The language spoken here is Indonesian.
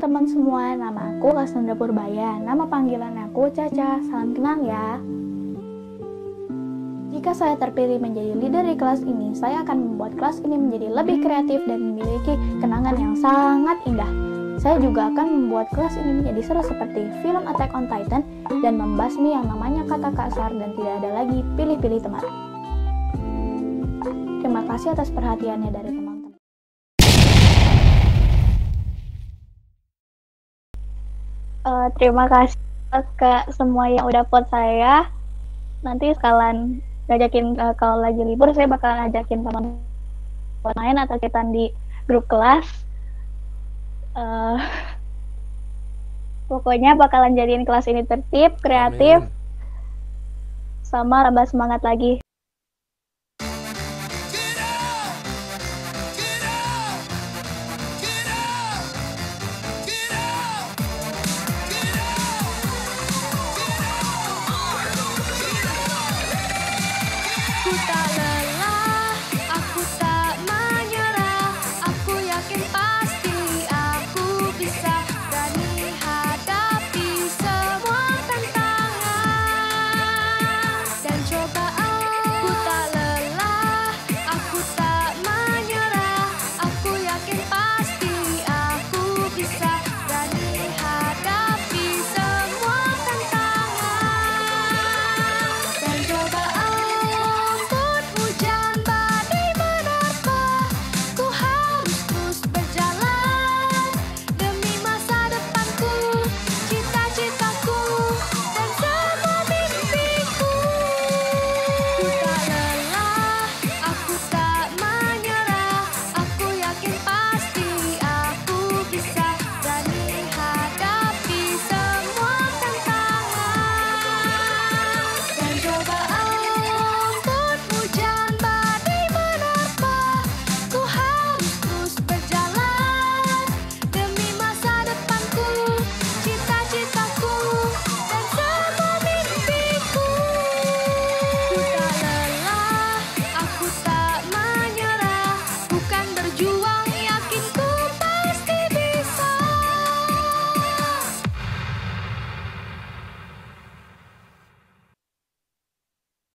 teman-teman semua, nama aku Kasandra Purbaya. Nama panggilan aku Caca. Salam kenal ya. Jika saya terpilih menjadi leader di kelas ini, saya akan membuat kelas ini menjadi lebih kreatif dan memiliki kenangan yang sangat indah. Saya juga akan membuat kelas ini menjadi seru seperti film Attack on Titan dan membasmi yang namanya kata kasar dan tidak ada lagi pilih-pilih teman. Terima kasih atas perhatiannya dari teman. Uh, terima kasih ke semua yang udah pot saya. Nanti sekalian ngajakin uh, kalau lagi libur saya bakal ngajakin teman main atau kita di grup kelas. Uh, pokoknya bakalan jadiin kelas ini tertib, kreatif, Amin. sama tambah semangat lagi. disfrutar.